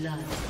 blood.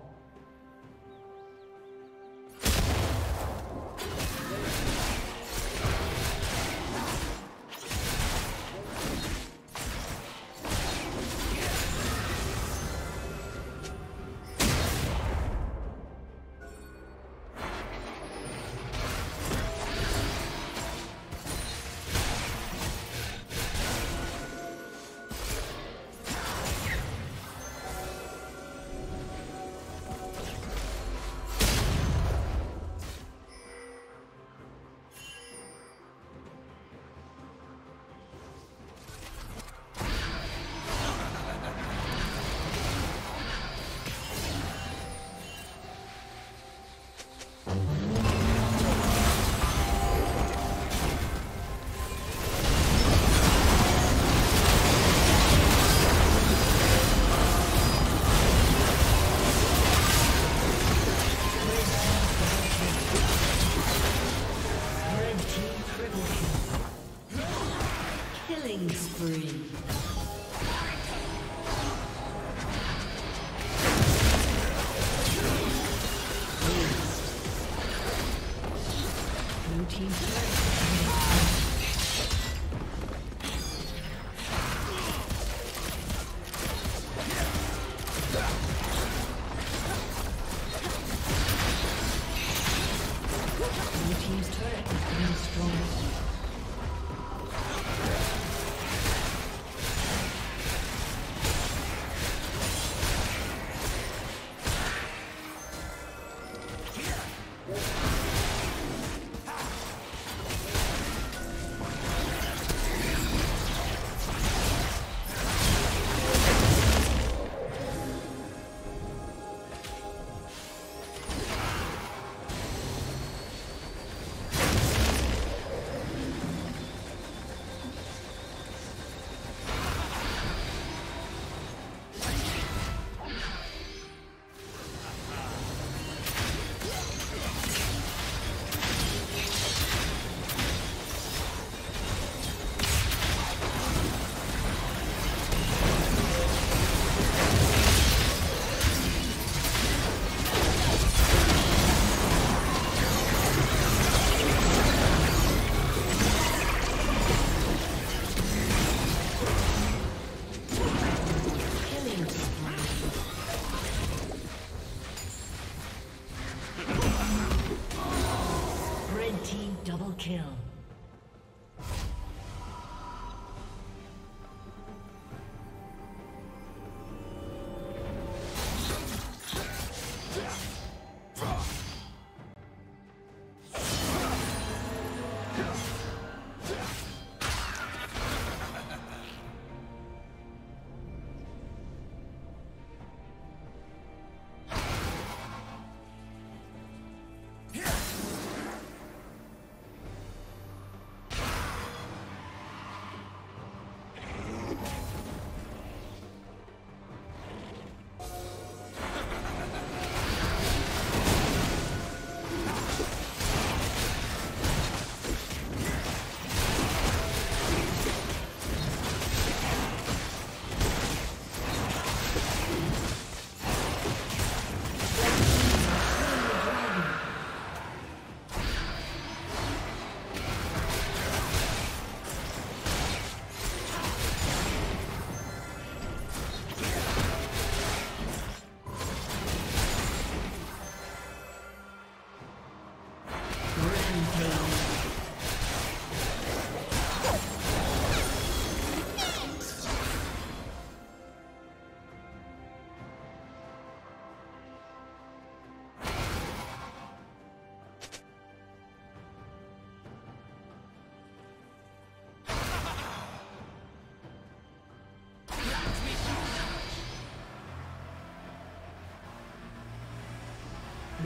team's turret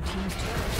Blue Team's turret.